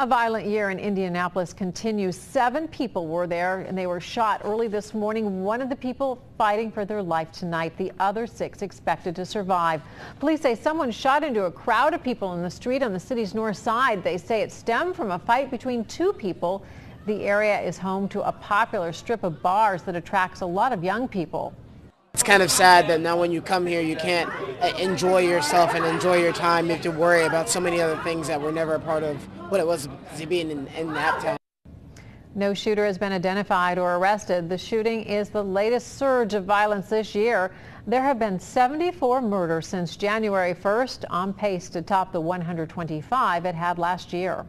A violent year in Indianapolis continues. Seven people were there and they were shot early this morning. One of the people fighting for their life tonight. The other six expected to survive. Police say someone shot into a crowd of people in the street on the city's north side. They say it stemmed from a fight between two people. The area is home to a popular strip of bars that attracts a lot of young people. Kind of sad that now when you come here you can't uh, enjoy yourself and enjoy your time. You have to worry about so many other things that were never a part of what it was to be in, in that town. No shooter has been identified or arrested. The shooting is the latest surge of violence this year. There have been 74 murders since January 1st, on pace to top the 125 it had last year.